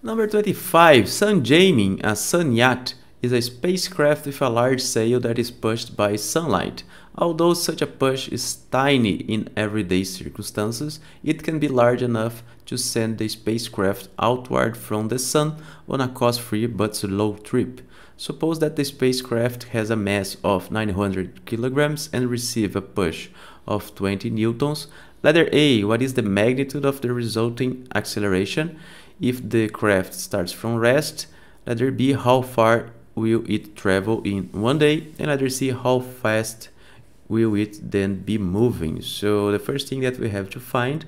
Number 25. Sun Sunjamming, a sun yacht, is a spacecraft with a large sail that is pushed by sunlight. Although such a push is tiny in everyday circumstances, it can be large enough to send the spacecraft outward from the Sun on a cost-free but slow trip. Suppose that the spacecraft has a mass of 900 kilograms and receive a push of 20 newtons. Letter A, what is the magnitude of the resulting acceleration if the craft starts from rest? let Letter B, how far will it travel in one day? And let letter C, how fast will it then be moving? So the first thing that we have to find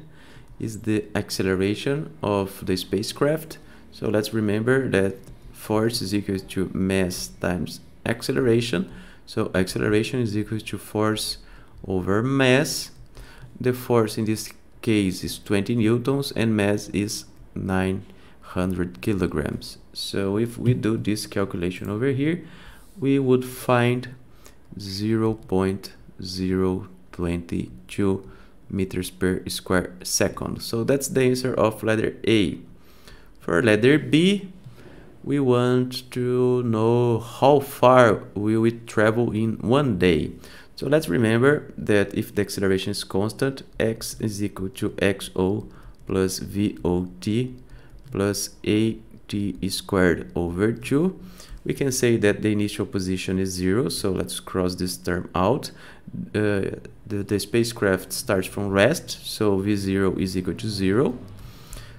is the acceleration of the spacecraft. So let's remember that force is equal to mass times acceleration. So acceleration is equal to force over mass. The force in this case is 20 newtons and mass is 900 kilograms. So if we do this calculation over here, we would find 0. 0.22 meters per square second. So that's the answer of letter A. For letter B, we want to know how far will it travel in one day. So let's remember that if the acceleration is constant, x is equal to xo plus vot plus at squared over 2 we can say that the initial position is zero so let's cross this term out. Uh, the, the spacecraft starts from rest so v0 is equal to zero.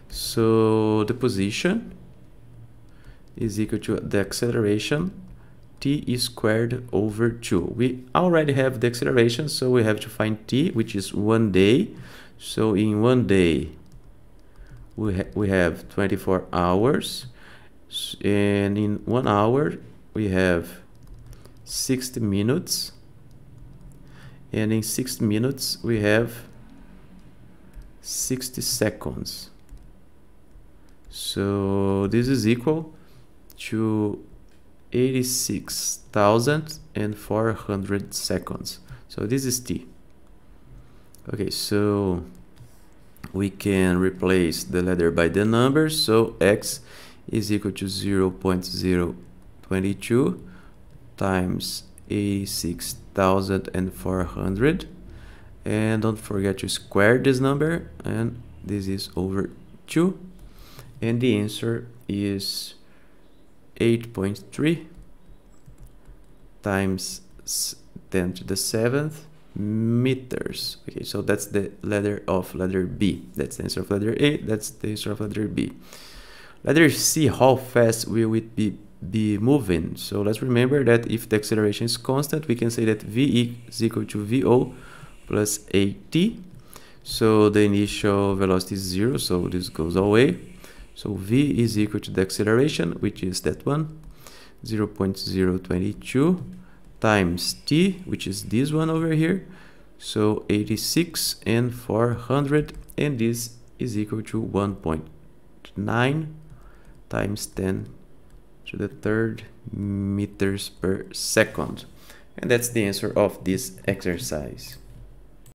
So the position is equal to the acceleration t squared over 2 we already have the acceleration so we have to find t which is one day. So in one day we, ha we have 24 hours. And in one hour we have 60 minutes. And in 60 minutes we have 60 seconds. So this is equal to 86,400 seconds. So this is t. Okay so we can replace the letter by the number. So x is equal to 0 0.022 times 86,400 and don't forget to square this number and this is over 2 and the answer is 8.3 times 10 to the 7th meters okay so that's the letter of letter b that's the answer of letter a that's the answer of letter b Let's how fast will it be, be moving. So let's remember that if the acceleration is constant, we can say that v is equal to vo plus at. So the initial velocity is zero, so this goes away. So v is equal to the acceleration, which is that one, 0 0.022 times t, which is this one over here. So 86 and 400, and this is equal to 1.9 times 10 to the third meters per second. And that's the answer of this exercise.